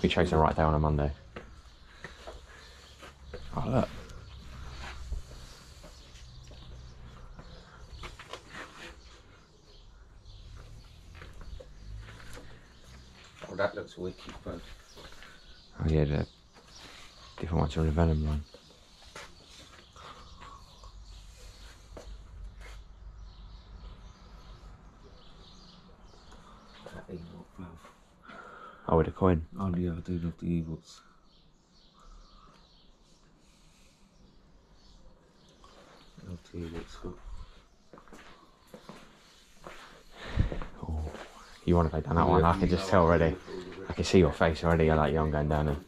Be chasing the right day on a Monday. Oh look. Oh, that looks wicked, bro. Oh yeah, the different ones on the Venom line. That Ewok, bro. Oh, with a coin. Oh, yeah, I do love the. Love the bro. Oh, you want to go down that one? I can just tell already. I can see your face already. You're like, yeah, I'm going down it.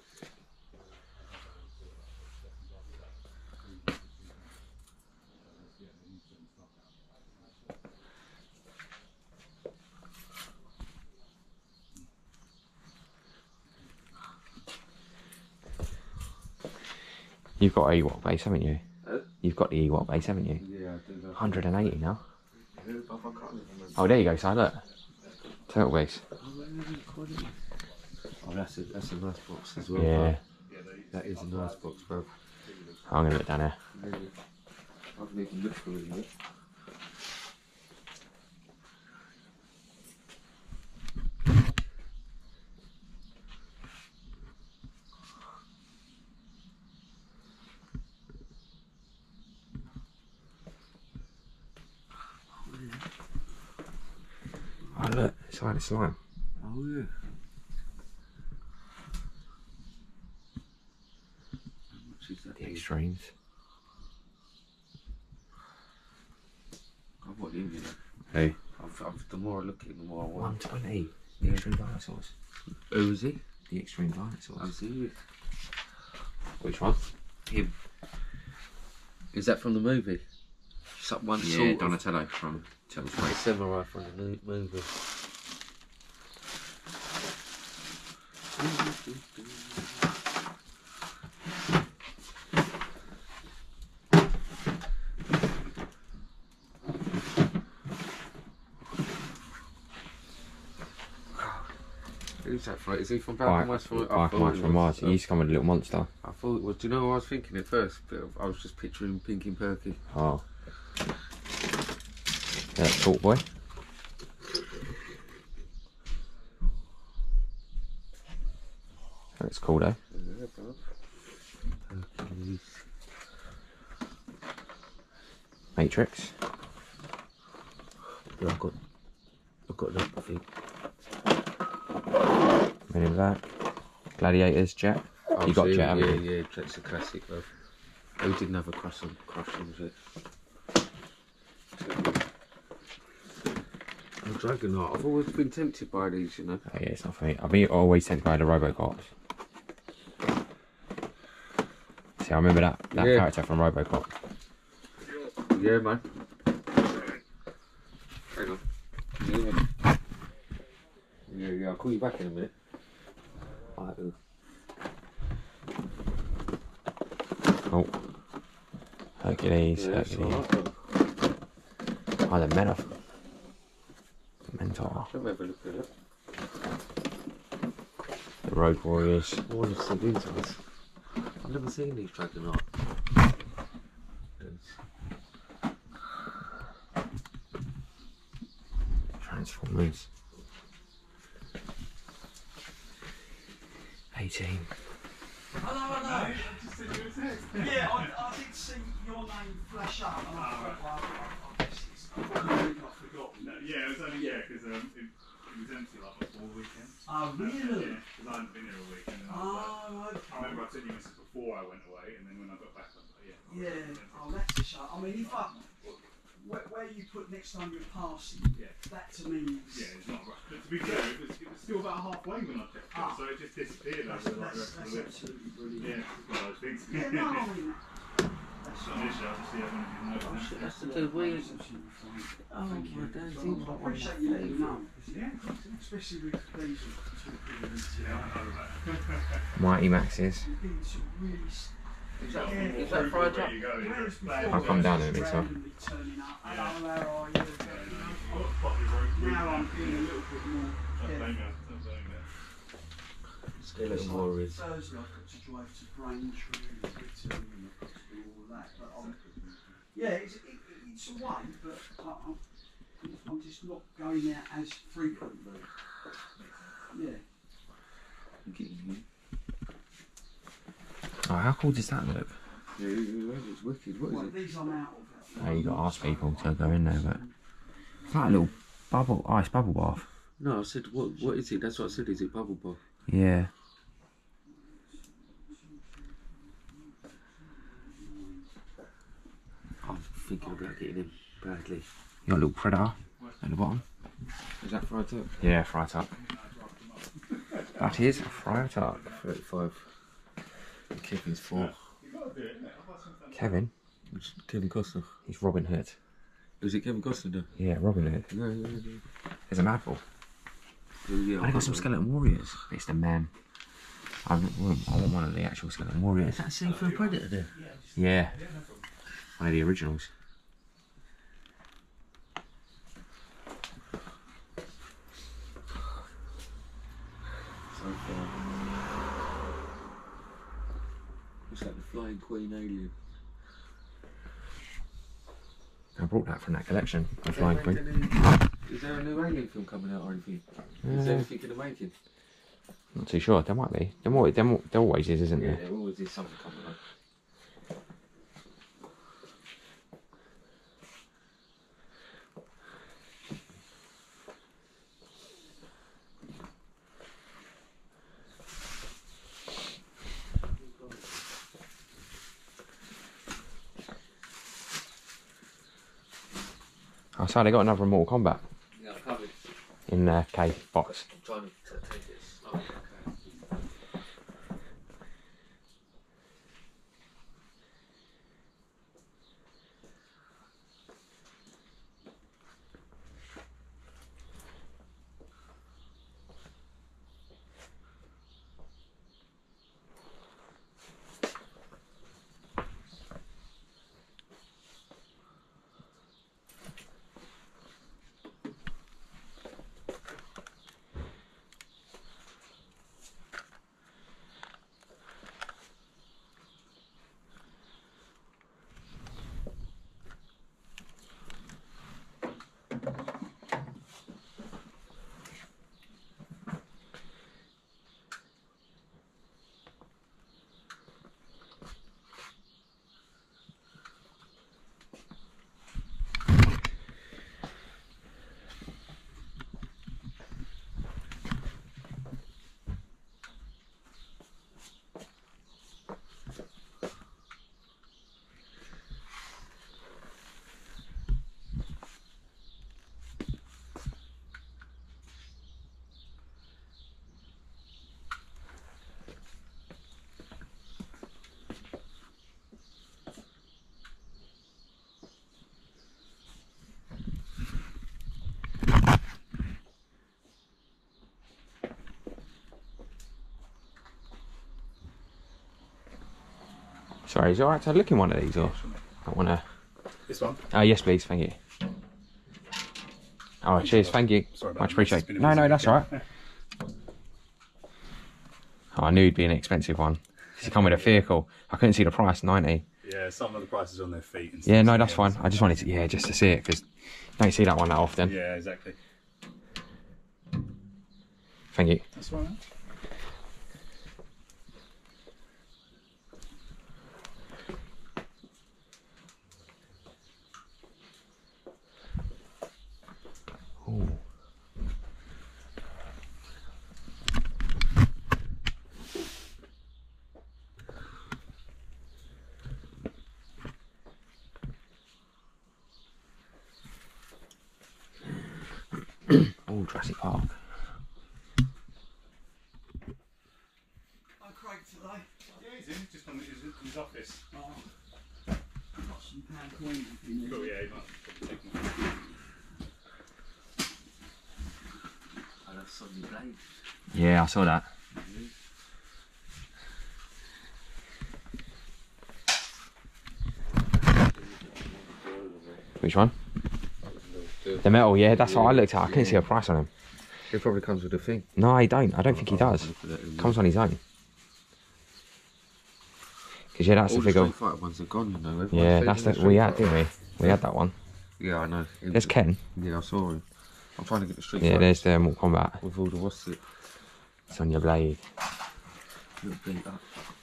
You've got a Ewok base, haven't you? Huh? You've got the Ewok base, haven't you? Yeah, I do 180 now. I can't remember. Oh, there you go, Si. Look. Turtle base. Oh, that's a, that's a nice box as well, Yeah. bro. That is a nice box, bro. I'm going to look down here. I haven't even looked for it yet. Oh, look. It's the slime. Oh, yeah. How much is that? The extremes. I want him, you know. Who? I've, I've, the more I look at it, the more I want. 120. The extreme dinosaurs. Who is he? The extreme dinosaurs. I see it. Which one? Him. Is that from the movie? Some, one Yeah, sort of Donatello from Turtles the Race. samurai from the movie. Who's that from? Is he from Back Bike, and West? From, I Bike thought uh, March from Mars. He used to come with a little monster. I thought, well, do you know what I was thinking at first? But I was just picturing Pinky and Perky. Oh. Yeah, that talk boy. That's cool though. Matrix. Yeah, I've got, I've got that, I think. In Black. Gladiators, Jack. Oh, You got Jet, haven't Yeah, you? yeah, Jet's a classic, though. Oh, we didn't have a crush on, crush on Jet? Oh, Dragonheart. I've always been tempted by these, you know. Oh, yeah, it's not for me. I've been always tempted by the Robocops. See, I remember that, that Yeah. character from Robocop. Yeah, man. Hang on. Yeah, yeah, I'll call you back in a minute. Alright, uh, Oh. Hercules, yeah, that's Hercules. alright, then. Oh, the Men of Mentor. Let me have a look at it. The Road Warriors. I want to see these ones. I've never seen these Dragonheart. Yes. Transformers. 18. Hello, hello. yeah, I, I did see your name flash up, and I thought, well, I, I guess it's I probably got forgotten. No, yeah, it was only yeah because um, it, it was empty like before the weekend. Oh, really? Yeah, because I hadn't been here a week. And then I, was like, Oh, I okay. remember I took you message before I went away, and then when I got back, I was like, yeah. Yeah, oh, that's a shame. I mean, if I, where, where you put next time you're passing, Yeah. that to me is. Yeah, it's not right. But to be fair, it was, it was still about halfway when I checked it, Ah. so it just disappeared That's, over like the that's, of that's the week. absolutely brilliant. Yeah, it's one of those things. Yeah, no, I mean, that's not an issue, I just, yeah, I wanted you know Oh shit, that's the dude where you... That's absolutely fine. Oh Thank you. my days, So he I was like one of appreciate you letting me know. Yeah, Especially with these sort of talking and yeah, I know that. Mighty Maxes. You've been some really s- Is that, that fried up? you go, yeah. Whereas Play before, I'll come down in a minute, sir. randomly up, hello, you? A pocket road route Now I'm being a little bit more Don't careful. blame you, don't blame you. They're It's little like warriors. Thursday I've got to drive to Braintree and Britain and I've got to do all that. But I'm, yeah, it's, it, it's a way, but I, I'm, I'm just not going out as frequently. Yeah. Oh, how cool does that look? Yeah, it's wicked. What Well, is it? these out of. Oh, you got to ask people to go in there, but it's like a little bubble, ice bubble bath. No, I said, what? What is it? That's what I said. Is it bubble bath? Yeah. I'm thinking about getting him badly. You got a little predator at the bottom. Is that fried up? Yeah, Friar Tuck. That is a Friar Tuck. 35. Kevin's four. You gotta do it, innit? Otherwise sometimes- Kevin, Which Kevin Costner. he's Robin Hood. Is it Kevin Costner? though? Yeah, Robin Hood. Yeah, yeah, yeah. There's a mad bull. Yeah, yeah, I got some skeleton warriors. It's the man. I want, I want one of the actual skeleton warriors. Is that the same for a predator there? Yeah. One of the originals. So far. What's that? The Flying Queen alien. I brought that from that collection. Is Flying there- Queen. Is there a new alien film coming out or anything? Is Uh, there anything in the making? Not too sure. There might be. There, more, there, there always is, isn't Yeah, there? there always is something coming up. Saw they got another Mortal Kombat Yeah, in their cave box. Sorry, is it alright to look in one of these or? I want to. This one? Oh, yes, please. Thank you. Oh, cheers. Thank you. Sorry about Much that, appreciated. it's been a No, no, that's week, all right. Oh, I knew it'd be an expensive one. To come with a vehicle, I couldn't see the price. Ninety. Yeah, some of the prices on their feet. And Yeah, no, that's fine. I just wanted to, yeah, just to see it because don't see that one that often. Yeah, exactly. Thank you. That's all right. Jurassic Park. I'm Craig today. Yeah, he's in, just on his, his office. Oh, I've got some pound coins if you need. Cool, yeah, he might take them. I love Sonya Blade. Yeah, I saw that. Mm-hmm. Which one? The metal, yeah, that's what I looked at. I couldn't see a price on him. It probably comes with a thing. No, I don't. I don't think he oh, does. That in Comes on his own. Because yeah, that's All the figure. Fighter ones are gone, you know. Everyone's Yeah, that's the the we had, didn't we? We had that one. Yeah, I know. It- There's Ken. Yeah, I saw him. I'm trying to get the Street Yeah, there's the Mortal Kombat. with all the what's it? Sonya Blade. Little beat up. This,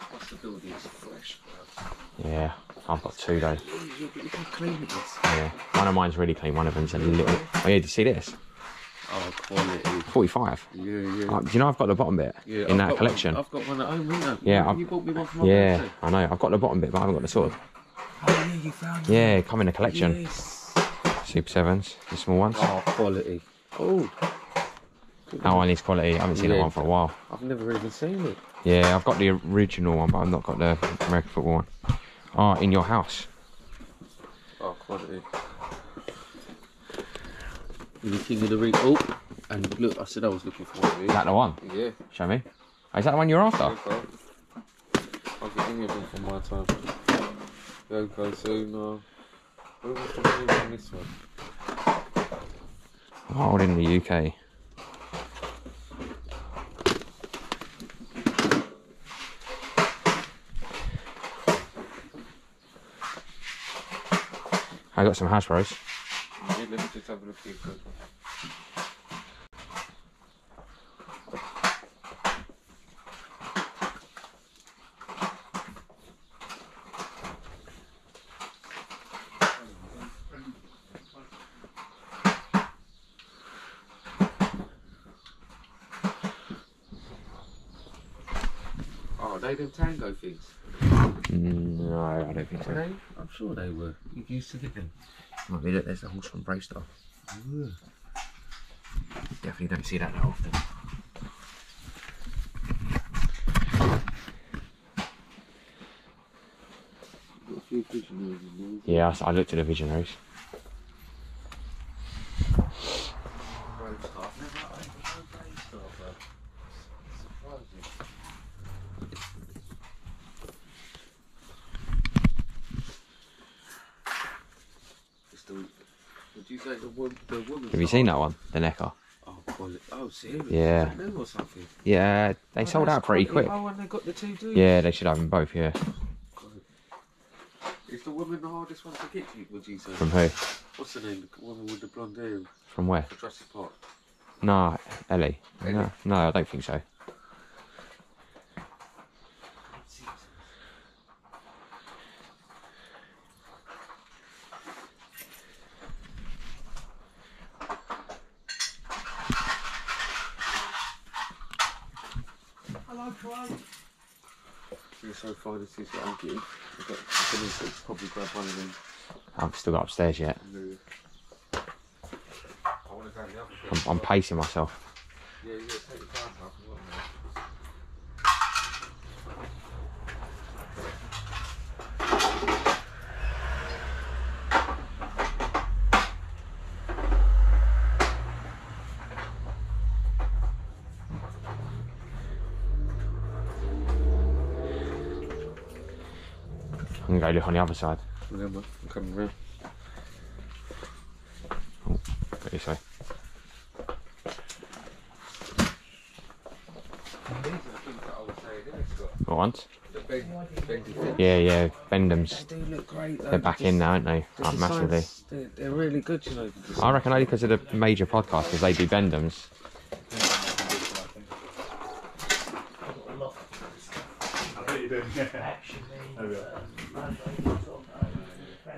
this Ghostbuster building is fresh, bro. Yeah, I've got two though. Yeah, yeah, look how clean it is. Yeah, one of mine's really clean. One of them's a little. Oh yeah, did you see this? Oh, quality. Forty-five. Yeah, yeah. Oh, do you know I've got the bottom bit yeah in I've that collection? One, I've got one at home, haven't I? Yeah, You, bought me one my Yeah, birthday. I know. I've got the bottom bit, but I haven't got the sword. Oh, yeah, you found it. Yeah, come in the collection. Yes. Super sevens, the small ones. Oh, quality. Oh, That one is quality. I haven't seen that one for a while. I've never even seen it. Yeah, I've got the original one, but I've not got the American football one. Oh, in your house. Oh, quality. The king of the ring. Oh, and look, I said I was looking for one. Is that the one? Yeah. Show me. Oh, is that the one you're after? Okay. I'll get any of them from my time. Okay, so no. Where was the one on this one? Wild in the UK. I got some Hasbro's. Yeah, let me just have a look here. quick. Oh, they them tango things. Mm, no, I don't think so. I'm sure they were. You used to get them. Might be that there's the horse from BraveStarr. Definitely don't see that that often. Got a few visionaries in Yeah, I looked at the Visionaries. there. Brave stuff. Never had no brave stuff, bro. Surprising. It's the, would you say the, wo- the woman's Have you seen that one? The NECA? Oh. Oh, serious? Yeah. Is that new or something? Yeah, they Oh, sold out pretty quick. Oh, and they got the two dudes. Yeah, they should have them both, yeah. Is the woman the hardest one to get you, would you say? From who? What's her name? The woman with the blonde hair From where? Jurassic Park. Nah, Ellie. Ellie? No, no, I don't think so. So as this that I'm getting. I've got, I can easily probably grab one of them. I've still got upstairs yet. and, I want to go the other bit. I'm, I'm pacing myself. Yeah, yeah, take your time, I've forgotten that. I'm gonna go look on the other side. Remember, I'm coming round. Go this way. These are the things that I was saying, innit, Scott? What ones? The bend. Yeah, yeah, Bendham's. They do look great. though. They're back Just- in now, aren't they? the Like, massively. designs, They're, they're really good, you know. I reckon only because of the major podcast, because they do Bendham's. I bet you do. Yeah. There we are.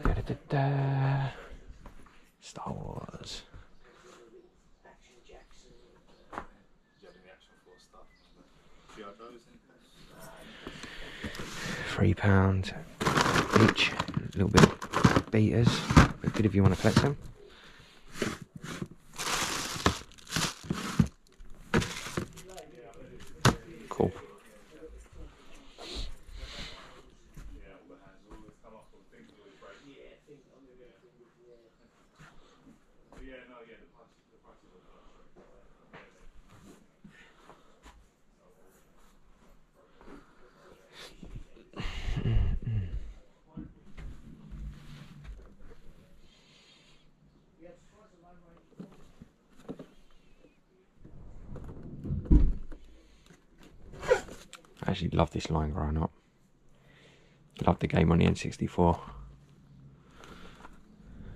Da-da-da-da. Star Wars. Do you have any action force stuff? G.I. Joe's in? Three pound each. A little bit beaters. But good if you want to collect them. Cool. Yeah, all the hands always come off, all the things always break. But yeah, no, yeah, the price, the price is always right. Actually loved this line growing up. Loved the game on the N64.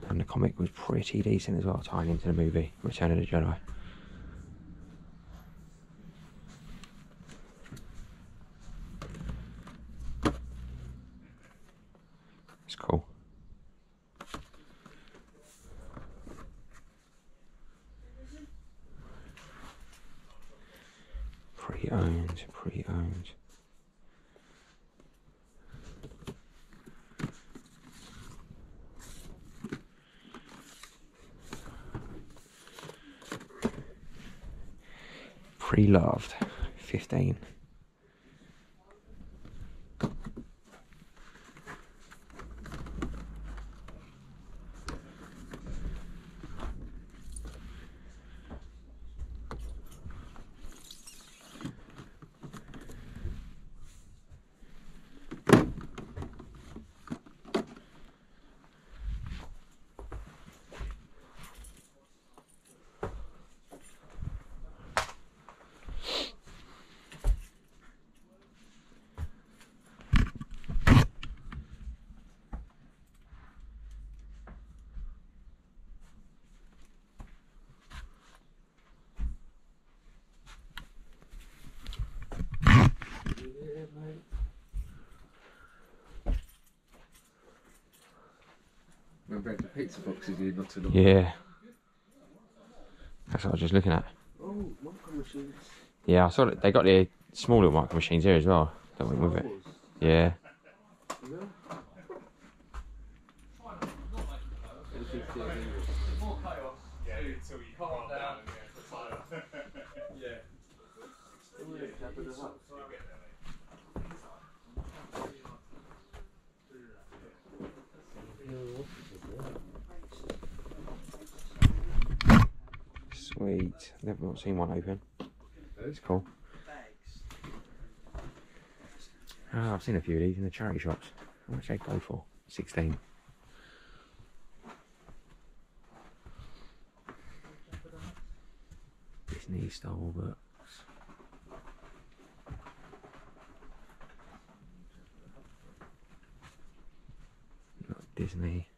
And the comic was pretty decent as well, tying into the movie Return of the Jedi. It's cool. Pre-owned, pre-owned. Pre-loved, 15. The pizza boxes you not look Yeah. That's what I was just looking at. Oh, micro machines. Yeah, I saw that they got the small little micro machines here as well. That went with it. Yeah. Sweet. Never not seen one open. It's cool. Bags. Oh, I've seen a few of these in the charity shops. How much they go for? 16. Disney books. Got Disney.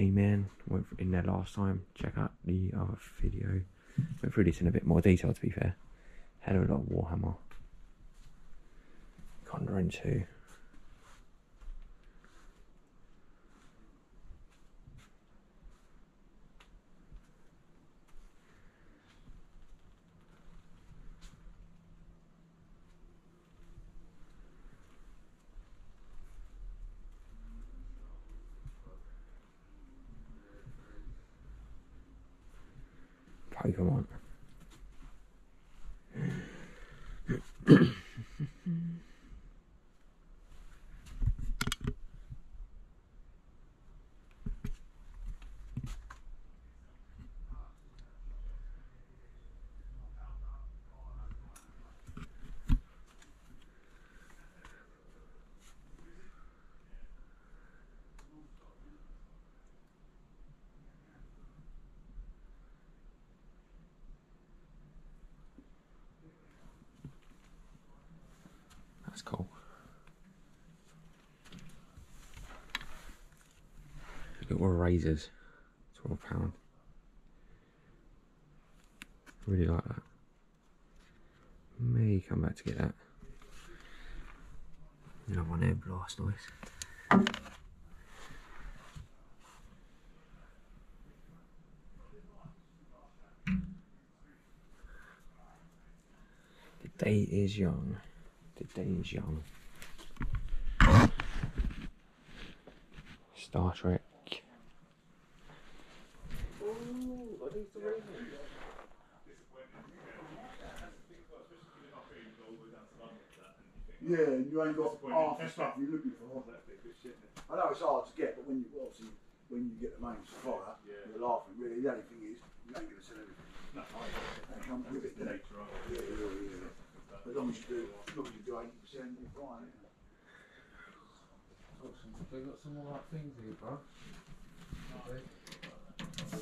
Game In went in there last time. Check out the other video. Went through this in a bit more detail to be fair. Had a lot of Warhammer. Conjuring 2. Pokemon. That's cool. Little razors, twelve pound. Really like that. May come back to get that. Another one there, blast noise. The day is young. The day is young. Star Trek. Yeah, and you ain't got half the stuff you're looking for. I know it's hard to get, but when you obviously when you get the main supplier, you're laughing. Really, the only thing is you ain't going to sell everything. That comes with it. doesn't it? Yeah, yeah, yeah. As long as you do, as long as you do eighty percent, you're fine. isn't it? They got some things here, bro.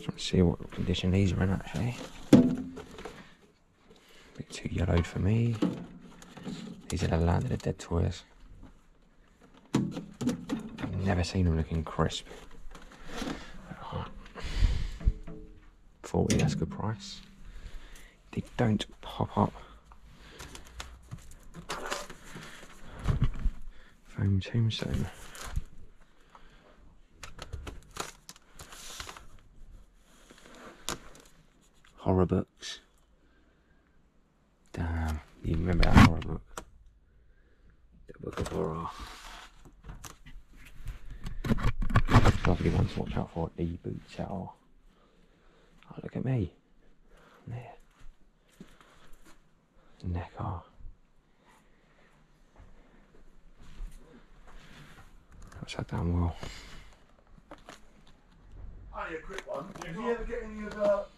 To see what condition these are in actually. A Bit too yellowed for me. These are the Land of the Dead toys. I've never seen them looking crisp. Alright. 40, that's a good price. They don't pop up. Foam tombstone. Horror books. Damn, you remember that horror book? The Book of Horror. Lovely ones to watch out for. The boot cell. Oh, look at me. There. NECA. That's that damn well. Only a quick one. Did you ever get any of uh, the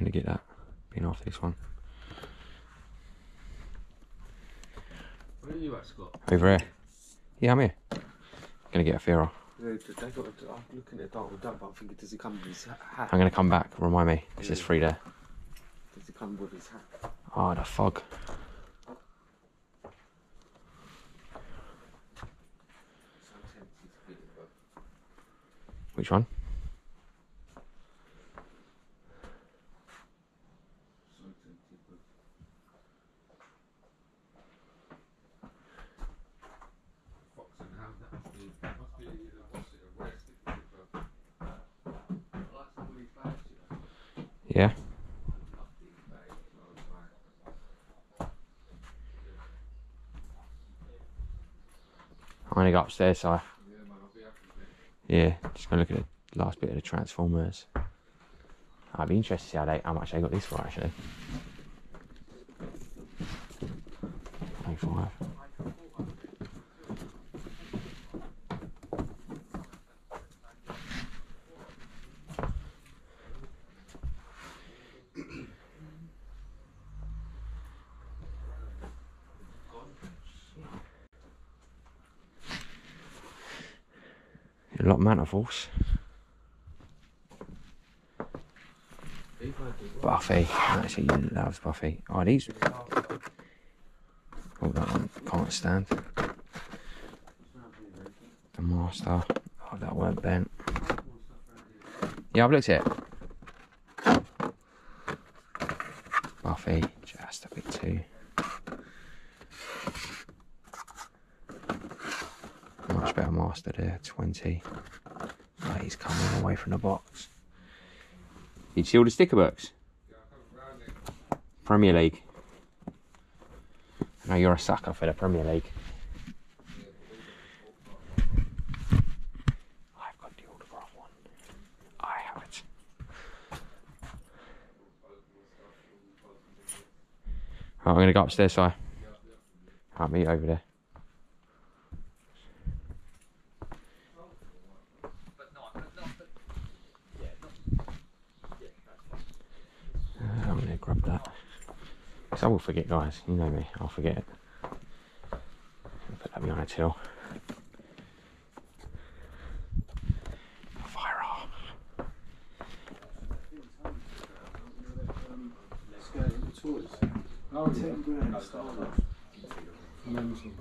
I'm gonna get that. Being off this one. Where are you at, Scott? Over here. Yeah, I'm here. Gonna get a Fira. Yeah, they got. A, I'm looking at Darkwing Duck, but I'm thinking, does he come with his hat? I'm gonna come back. Remind me. It's is free there. Does he come with his hat? Oh, the fog. So tempted to get it, but Which one? so tempted, but. Fox and Hound, that must be, must be, uh, what's it, a rare stick, but I like some of these bags, you know. Yeah. I love these bags, so I was like, I'm gonna go upstairs, so I, yeah, yeah, just gonna look at the last bit of the Transformers. I'd be interested to see how, they, how much they got this for actually. 25. As well. Buffy. Actually, loves Buffy. Oh, these. Oh, that one can't stand. The Master. Oh, that weren't bent. Yeah, I've looked at it. Buffy, just a bit too. Master there, 20. Oh, he's coming away from the box. You see all the sticker books? Premier League. I know you're a sucker for the Premier League. I've got the autograph one. I have it. Right, I'm gonna go upstairs. I'll meet over there. Uh, I'm gonna grab that. 'Cause I will forget, guys. You know me. I'll forget it. Put that behind a till. Fire off. Oh, ten grand. Starbucks. Amazing.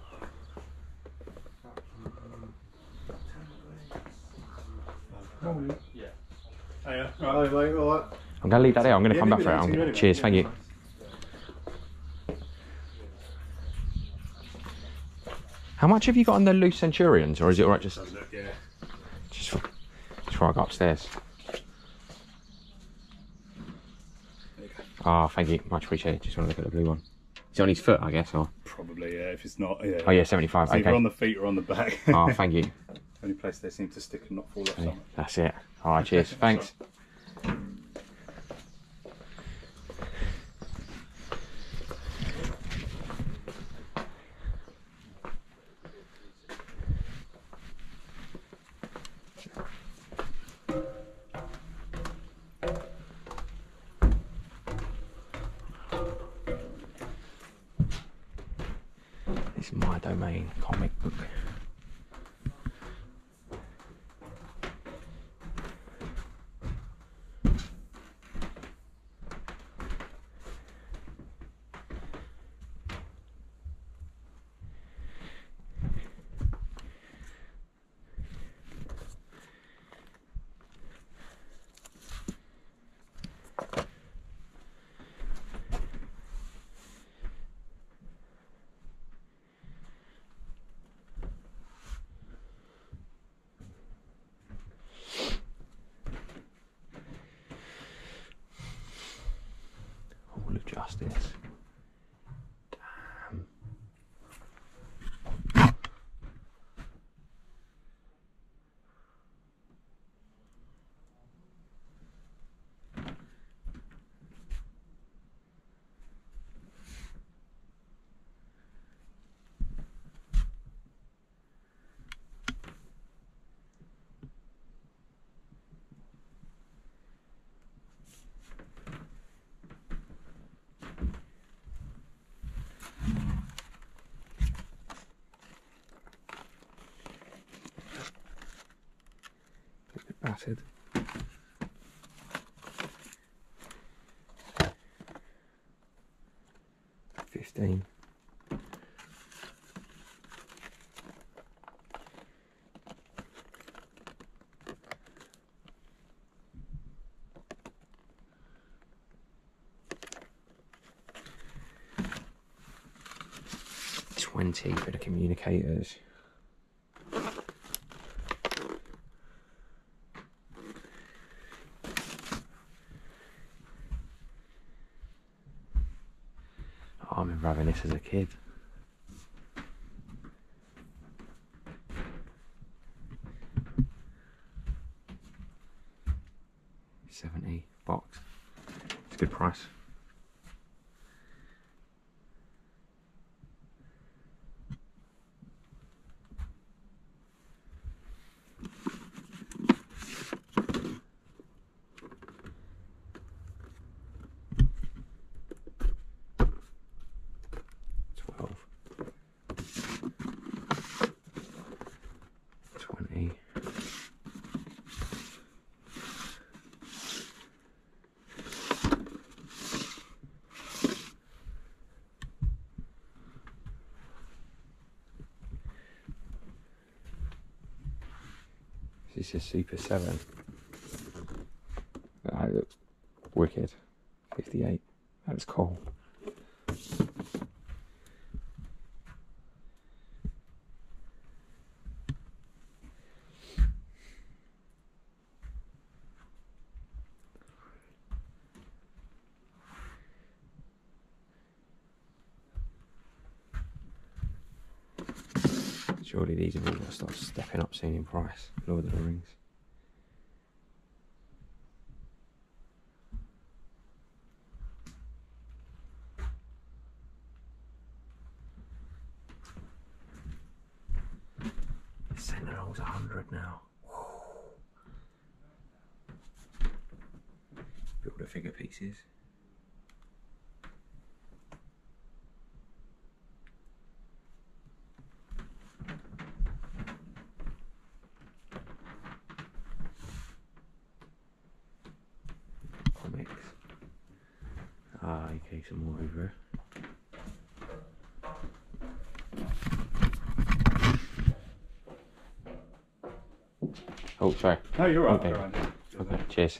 Hiya. Right, mate, alright. I'm going to leave that there. I'm going to Yeah, come back leave for it. there I'm till gonna, you're ready, cheers. mate. Thank Yeah, you. How much have you got on the loose Centurions, or is it all right just Look, yeah. just just before I go upstairs? There you go. Ah, thank you. Much appreciated. Just want to look at the blue one. It's on his foot, I guess. Or Probably, yeah. If it's not, yeah. oh yeah, seventy-five. It's either on the feet or on the back. Oh, thank you. Only place they seem to stick and not fall off Yeah, somewhere. That's it. All right. Cheers. Thanks. This is my domain comic book. Hall of battered. Fifteen. Twenty for the communicators. Oh, I remember having this as a kid. Seventy box. It's a good price. 57. That looks wicked. 58. That's cool. Surely these have all got to start stepping up soon in price. Lord of the Rings. Build a figure pieces. Comics. Ah, okay, some more over. Oh, sorry. No, you're right. Okay. you're right. Okay, cheers.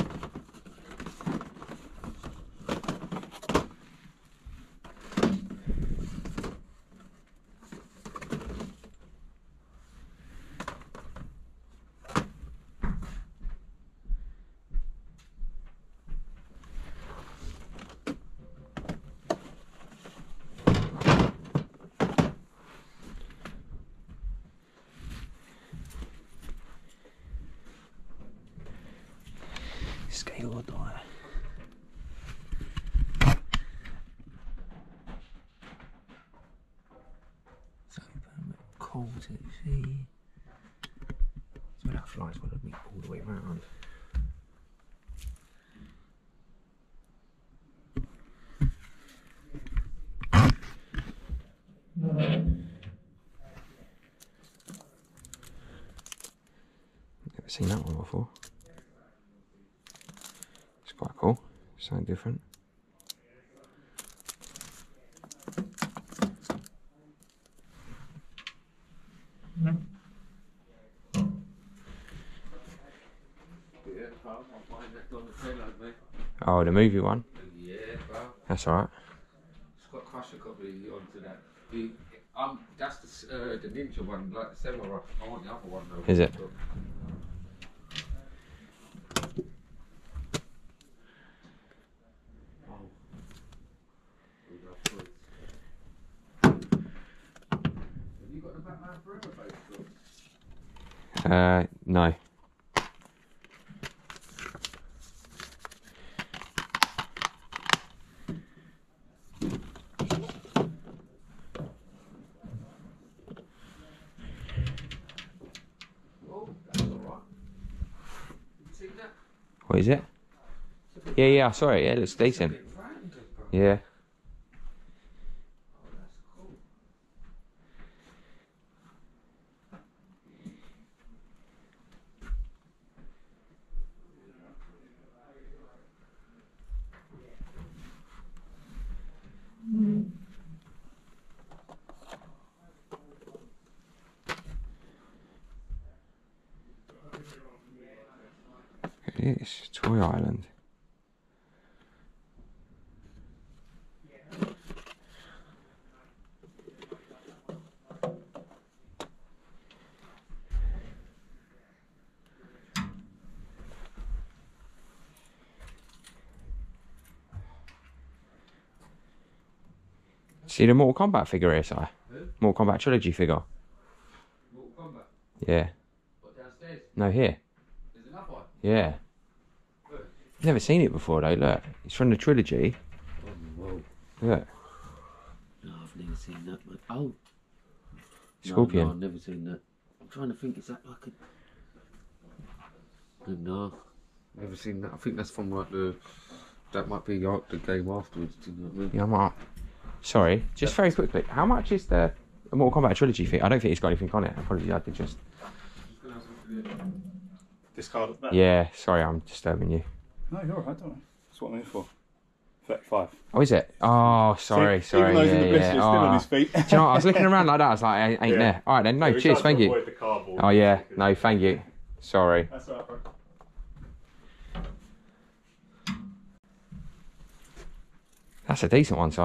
Scale or die? So permanent coal to see. So that flies would have been all the way round. Never seen that one before. It's quite cool. Something different. Yeah, pal, I'm buying that on the trailer, different. Oh, the movie one. Yeah, pal. That's alright. Scott Crusher got me onto that. He, um, that's the, uh, the ninja one, like the samurai. I want the other one though. Is it? Oh. We got toys. Have you got the Batman Forever base? Scott? Uh, no. What is it? Yeah, yeah, I saw it. Yeah, it looks decent. Yeah. Oh, that's cool. It is. Toy Island. See the Mortal Kombat figure here, Si? Who? Mortal Kombat trilogy figure. Mortal Kombat. Yeah. What, downstairs? No, here. There's another one. Yeah. Where? Never seen it before though. Look, it's from the trilogy. Oh, whoa. Look, No, I've never seen that. But, oh. Scorpion. No, no, I've never seen that. I'm trying to think, is that like a. No. Never seen that. I think that's from like the. That might be like the game afterwards. Do you know what I mean? yeah, I'm up. Sorry, just very quickly. How much is the Mortal Kombat trilogy fee? I don't think it's got anything on it. Apologies, I did just. Discard at the back. Yeah, sorry, I'm disturbing you. No, you're alright, don't worry. That's what I'm here for. Effect five. Oh, is it? Oh, sorry, See, sorry. Even though he's in yeah, the blister, yeah. he's still on Oh. his feet. Do you know what? I was looking around like that. I was like, I ain't Yeah. there. All right then. No, Yeah, we cheers. tried Thank you. avoid the cardboard Oh yeah. No, thank you. Sorry. That's alright, bro. That's a decent one, Si.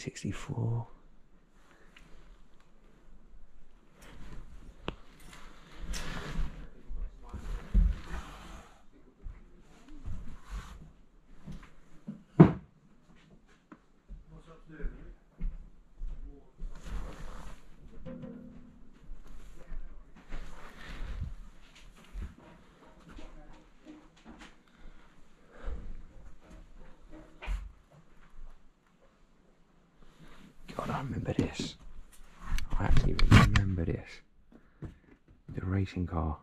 N64. car.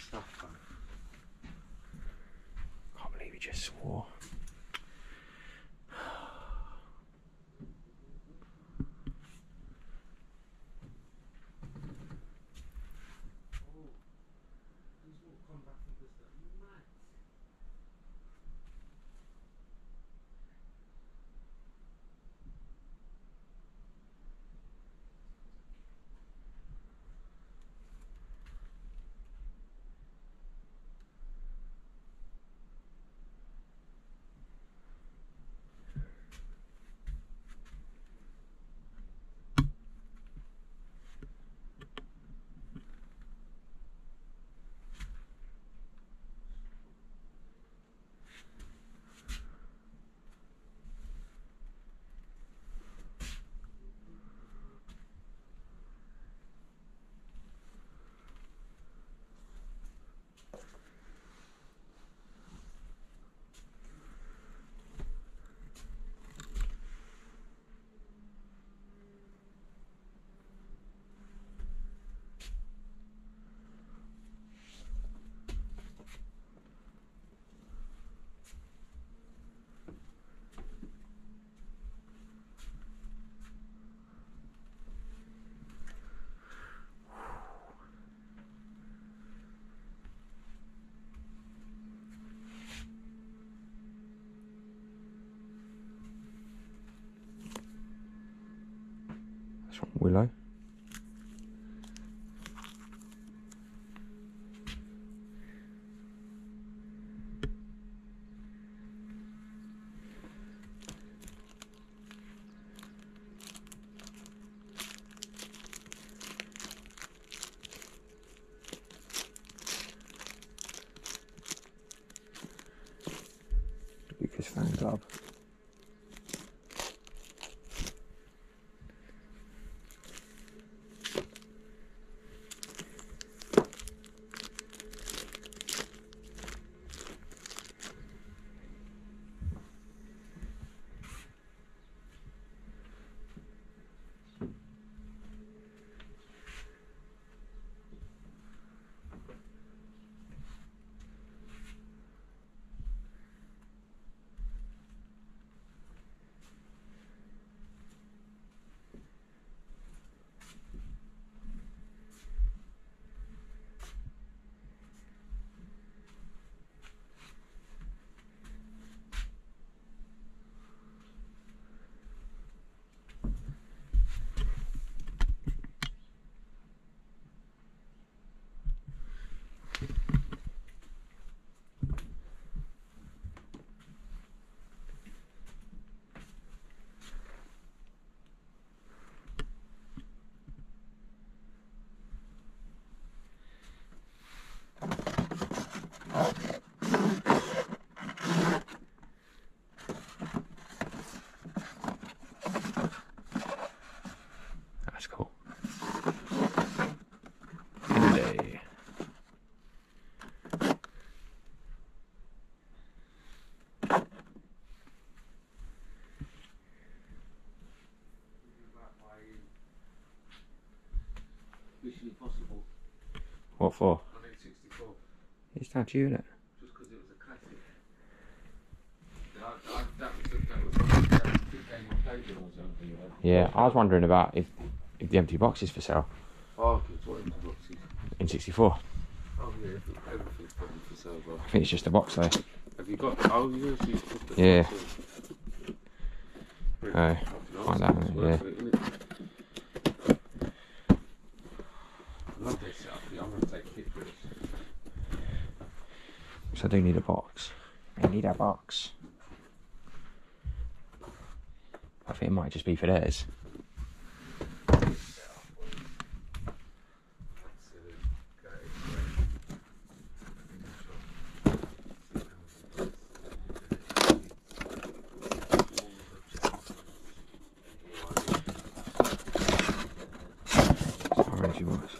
stuff, man. Can't believe he just swore. From Willow. Lucas Fan Club. Impossible. What for? 1964. It's not you, innit? Just because it was a classic. I, I, that that was that was you. Yeah, I was wondering about if, if the empty box is for sale Oh, it's what empty boxes. in 64. Oh yeah, everything's probably for sale, bro. I think it's just a box though. Have you got? Oh, you actually put the Yeah. box. Oh, Fucking find awesome. out, It's yeah. worth it, innit? I love this setup. yeah, I'm gonna take pictures. So I do need a box. I need a box. I think it might just be for theirs. Orange box.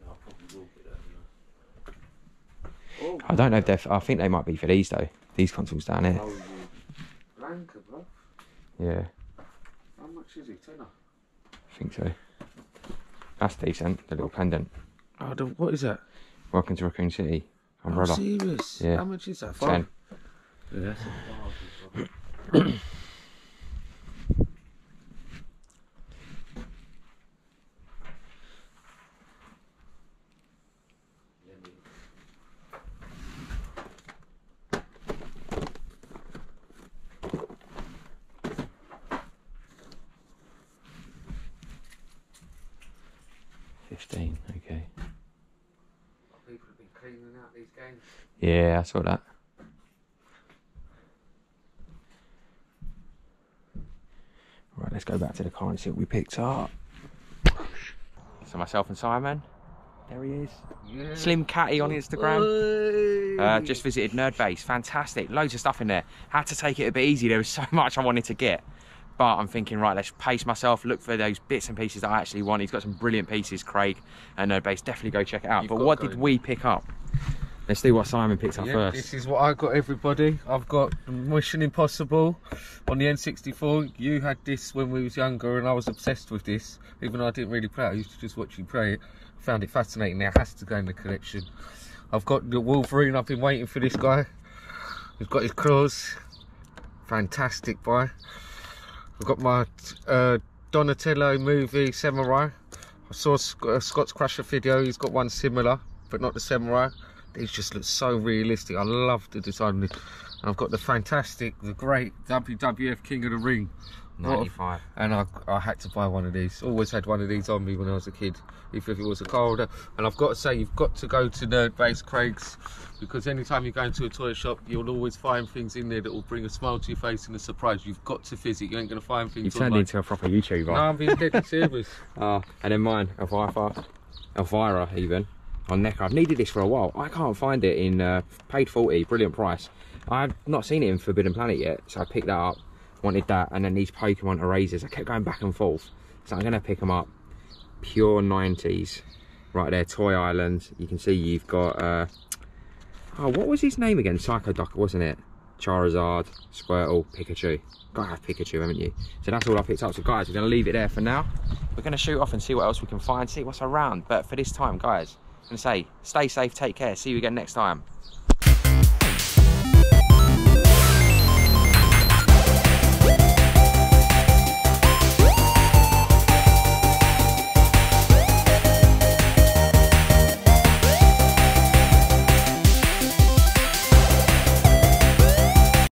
No, I probably will get that. you know. I don't know if they're. I think they might be for these though. These consoles down here. Oh, you bro. Yeah, How much is he? Tenner. I think so. That's decent. The little pendant. Oh, the, what is that? Welcome to Raccoon City. Oh, Umbrella. serious? Yeah. How much is that? Ten. Yeah, that's a bargain. Fifteen. Okay. People have been cleaning out these games. Yeah, I saw that. Right, let's go back to the car and see what we picked up. So myself and Simon. There he is. Yeah. Slim Catty on Instagram. Uh, just visited Nerd Base. Fantastic. Loads of stuff in there. Had to take it a bit easy. There was so much I wanted to get. But I'm thinking, right, let's pace myself, look for those bits and pieces that I actually want. He's got some brilliant pieces, Craig, and Nerd Base. Definitely go check it out. You've but what did we pick up? Let's do what Simon picked up Yeah, first. this is what I got, everybody. I've got Mission Impossible on the N64. You had this when we was younger, and I was obsessed with this. Even though I didn't really play it, I used to just watch you play it. Found it fascinating. Now it has to go in the collection. I've got the Wolverine. I've been waiting for this guy. He's got his claws. Fantastic boy. I've got my uh, Donatello movie Samurai. I saw uh, Scott's Crusher video. He's got one similar, but not the Samurai. These just look so realistic. I love the design. And I've got the fantastic, the great WWF King of the Ring. What a- 95. and I, I had to buy one of these. Always had one of these on me when I was a kid, if, if it was a car holder. And I've got to say, you've got to go to Nerd Base Craig's because anytime you go into a toy shop, you'll always find things in there that will bring a smile to your face and a surprise. You've got to visit. You ain't going to find things You turned online. into a proper YouTuber. No, I'm being deadly serious. Uh, and then mine, Elvira, Elvira even, on NECA. I've needed this for a while. I can't find it in, uh, paid 40, brilliant price. I've not seen it in Forbidden Planet yet, so I picked that up, wanted that, and then these Pokemon erasers. I kept going back and forth, so I'm going to pick them up. Pure 90s, right there, Toy Island. You can see you've got, uh, oh, what was his name again? Psychoduck, wasn't it? Charizard, Squirtle, Pikachu. Gotta have Pikachu, haven't you? So that's all I picked up. So guys, we're gonna leave it there for now. We're gonna shoot off and see what else we can find, see what's around. But for this time, guys, and say, stay safe, take care, see you again next time.